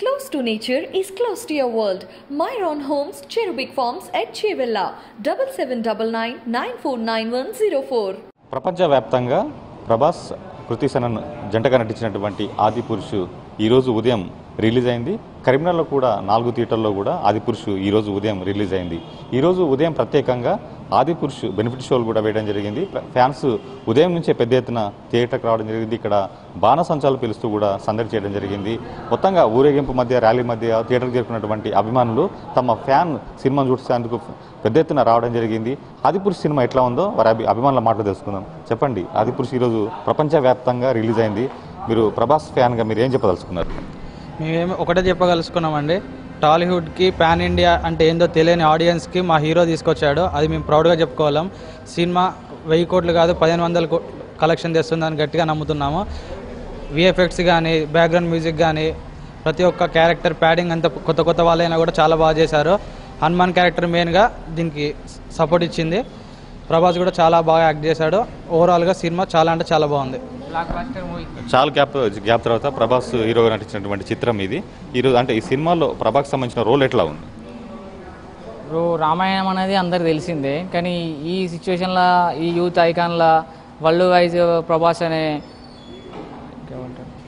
Close to nature is close to your world. Myron Homes, Cherubic Farms at Chevilla, 7799 949104. ప్రపంచవ్యాప్తంగా ప్రభాస్ కృతి సనన్ జంటగా నటించినటువంటి ఆది పురుషు ఈరోజు ఉదయం రిలీజ్ అయింది కరీంనగర్లో కూడా నాలుగు థియేటర్లో కూడా ఆదిపురుషు ఈరోజు ఉదయం రిలీజ్ అయింది. ఈరోజు ఉదయం ప్రత్యేకంగా ఆదిపురుషు బెనిఫిట్ షోలు కూడా వేయడం జరిగింది. ఫ్యాన్స్ ఉదయం నుంచే పెద్ద ఎత్తున థియేటర్కి రావడం జరిగింది. ఇక్కడ బాణసంచాలు పిలుస్తూ కూడా సందడి చేయడం జరిగింది. మొత్తంగా ఊరేగింపు మధ్య ర్యాలీ మధ్య థియేటర్కి చేరుకున్నటువంటి అభిమానులు తమ ఫ్యాన్ సినిమాను చూసేందుకు పెద్ద ఎత్తున రావడం జరిగింది. ఆదిపురుష్ సినిమా ఎట్లా ఉందో వారి అభి అభిమానుల మాటలు తెలుసుకుందాం. చెప్పండి ఆదిపురుషు ఈరోజు ప్రపంచవ్యాప్తంగా రిలీజ్ అయింది. మీరు ప్రభాస్ ఫ్యాన్గా మీరు ఏం చెప్పదలుచుకున్నారు? మేమేమి ఒకటే చెప్పగలుచుకున్నామండి టాలీవుడ్కి పాన్ ఇండియా అంటే ఏందో తెలియని ఆడియన్స్కి మా హీరో తీసుకొచ్చాడు. అది మేము ప్రౌడ్గా చెప్పుకోవాలం. సినిమా వెయ్యి కోట్లు కాదు పదిహేను వందల కలెక్షన్ తెస్తుందని గట్టిగా నమ్ముతున్నాము. విఎఫ్ఎక్స్ కానీ బ్యాక్గ్రౌండ్ మ్యూజిక్ కానీ ప్రతి ఒక్క క్యారెక్టర్ ప్యాడింగ్ అంత కొత్త కొత్త వాళ్ళైనా కూడా చాలా బాగా చేశారు. హనుమాన్ క్యారెక్టర్ మెయిన్గా దీనికి సపోర్ట్ ఇచ్చింది. ప్రభాస్ కూడా చాలా బాగా యాక్ట్ చేశాడు. ఓవరాల్గా సినిమా చాలా అంటే చాలా బాగుంది. చాలా గ్యాప్ గ్యాప్ తర్వాత ప్రభాస్ హీరోగా నటించినటువంటి చిత్రం ఇది. ఈరోజు అంటే ఈ సినిమాలో ప్రభాస్ సంబంధించిన రోల్ ఎట్లా ఉంది? ఇప్పుడు రామాయణం అనేది అందరికి తెలిసిందే కానీ ఈ సిచ్యువేషన్లో ఈ యూత్ ఐకాన్ల వరల్డ్ వైజ్ ప్రభాస్ అనే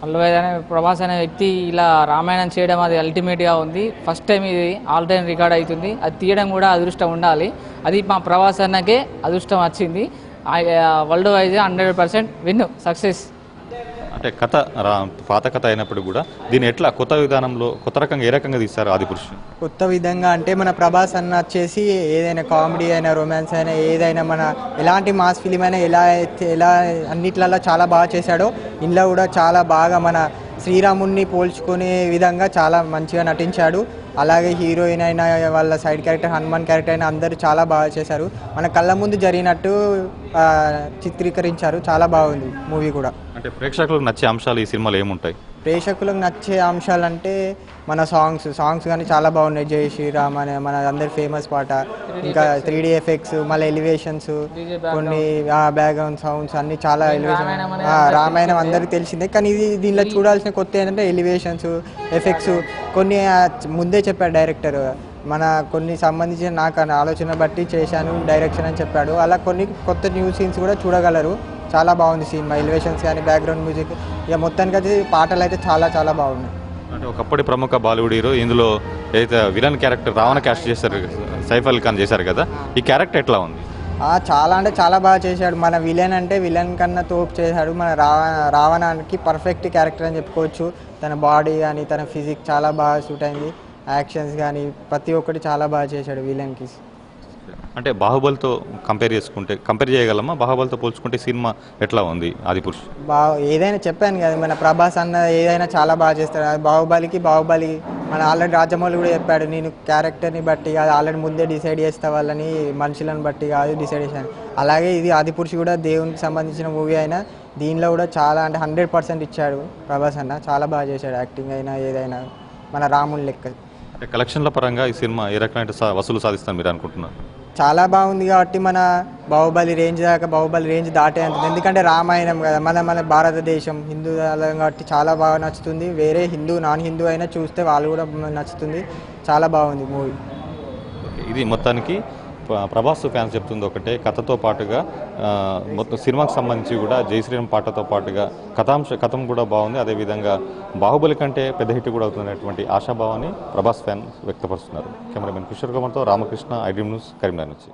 వరల్డ్ వైజ్ అనే ప్రభాస్ అనే వ్యక్తి ఇలా రామాయణం చేయడం అది అల్టిమేట్గా ఉంది. ఫస్ట్ టైం ఇది ఆల్ టైం రికార్డ్ అవుతుంది. అది తీయడం కూడా అదృష్టం ఉండాలి. అది మా ప్రభాస్ అన్నకే అదృష్టం వచ్చింది. World wise hundred percent win success. అంటే కథ రా- పాత కథ అయినప్పుడు కూడా దీన్ని ఎట్లా కొత్త విధానంలో కొత్త రకంగా ఏ రకంగా తీస్తారు ఆదిపురుషు కొత్త విధంగా అంటే మన ప్రభాస్ అన్న వచ్చేసి ఏదైనా కామెడీ అయినా రొమాన్స్ అయినా ఏదైనా మన ఎలాంటి మాస్ ఫిలిం అయినా ఎలా ఎలా అన్నిట్లలో చాలా బాగా చేశాడో ఇందులో కూడా చాలా బాగా మన శ్రీరాముణ్ణి పోల్చుకునే విధంగా చాలా మంచిగా నటించాడు. అలాగే హీరోయిన్ అయినా వాళ్ళ సైడ్ క్యారెక్టర్ హనుమాన్ క్యారెక్టర్ అయినా అందరూ చాలా బాగా చేశారు. మన కళ్ళ ముందు జరిగినట్టు చిత్రీకరించారు. చాలా బాగుంది మూవీ కూడా. అంటే ప్రేక్షకులకు నచ్చే అంశాలు ఈ సినిమాలో ఏముంటాయి? ప్రేక్షకులకు నచ్చే అంశాలంటే మన సాంగ్స్. సాంగ్స్ కానీ చాలా బాగున్నాయి. జై శ్రీరామ్ అనే మన అందరి ఫేమస్ పాట. ఇంకా త్రీ డి ఎఫెక్ట్స్ మళ్ళీ ఎలివేషన్స్ కొన్ని బ్యాక్గ్రౌండ్ సౌండ్స్ అన్ని చాలా ఎలివేషన్ రామాయణం అందరికి తెలిసిందే. కానీ ఇది దీనిలో చూడాల్సిన కొత్త ఏంటంటే ఎలివేషన్స్ ఎఫెక్ట్స్ కొన్ని ముందే చెప్పాడు డైరెక్టర్ మన కొన్ని సంబంధించిన నాకు ఆలోచన బట్టి చేశాను డైరెక్షన్ అని చెప్పాడు. అలా కొన్ని కొత్త న్యూ సీన్స్ కూడా చూడగలరు. చాలా బాగుంది సినిమా ఎలివేషన్స్ కానీ బ్యాక్గ్రౌండ్ మ్యూజిక్ ఇక మొత్తానికి అయితే పాటలు అయితే చాలా చాలా బాగున్నాయి. అంటే ఒకప్పటి ప్రముఖ బాలీవుడ్ హీరో ఇందులో ఏదైతే విలన్ క్యారెక్టర్ రావణ క్యాస్ట్ చేశారు సైఫ్ అలీ ఖాన్ చేశారు కదా ఈ క్యారెక్టర్ ఎట్లా ఉంది? చాలా అంటే చాలా బాగా చేశాడు. మన విలన్ అంటే విలన్ కన్నా తోపు చేశాడు. మన రావ రావణానికి పర్ఫెక్ట్ క్యారెక్టర్ అని చెప్పుకోవచ్చు. తన బాడీ కానీ తన ఫిజిక్ చాలా బాగా సూట్ అయింది. యాక్షన్స్ కానీ ప్రతి ఒక్కటి చాలా బాగా చేశాడు విలన్కి. అంటే బాహుబలితో కంపేర్ చేసుకుంటే కంపేర్ చేయగలమా? బాహుబలితో పోల్చుకుంటే సినిమా ఎట్లా ఉంది? ఆదిపురుషు బాగా ఏదైనా చెప్పాను కదా మన ప్రభాస్ అన్న ఏదైనా చాలా బాగా చేస్తాడు. అది బాహుబలికి బాహుబలి మన ఆల్రెడీ రాజమౌళి కూడా చెప్పాడు నేను క్యారెక్టర్ని బట్టి కాదు ఆల్రెడీ ముందే డిసైడ్ చేస్తా వాళ్ళని మనుషులను బట్టి కాదు డిసైడ్ చేశాను. అలాగే ఇది ఆదిపురుషు కూడా దేవునికి సంబంధించిన మూవీ అయినా దీనిలో కూడా చాలా అంటే హండ్రెడ్ పర్సెంట్ ఇచ్చాడు ప్రభాస్ అన్న. చాలా బాగా చేశాడు యాక్టింగ్ అయినా ఏదైనా మన రాముని లెక్క కలెక్షన్ల పరంగా ఈ సినిమా ఏ రకమైన వసూలు సాధిస్తాను మీరు అనుకుంటున్నారు? చాలా బాగుంది కాబట్టి మన బాహుబలి రేంజ్ దాకా బాహుబలి రేంజ్ దాటే అంటుంది. ఎందుకంటే రామాయణం కదా మన మన భారతదేశం హిందూ కాబట్టి చాలా బాగా నచ్చుతుంది. వేరే హిందూ నాన్ హిందూ అయినా చూస్తే వాళ్ళు కూడా నచ్చుతుంది. చాలా బాగుంది మూవీ ఇది మొత్తానికి ప్రభాస్ ఫ్యాన్స్ చెప్తుంది ఒకటే కథతో పాటుగా మొత్తం సినిమాకి సంబంధించి కూడా జై శ్రీరామ్ పాటతో పాటుగా కథాంశ కథం కూడా బాగుంది. అదేవిధంగా బాహుబలి కంటే పెద్ద హిట్ కూడా అవుతున్నటువంటి ఆశాభావాన్ని ప్రభాస్ ఫ్యాన్ వ్యక్తపరుస్తున్నారు. కెమెరామెన్ కిషోర్ కుమార్తో రామకృష్ణ ఐడ్రీమ్ న్యూస్ కరీంనగర్ నుంచి.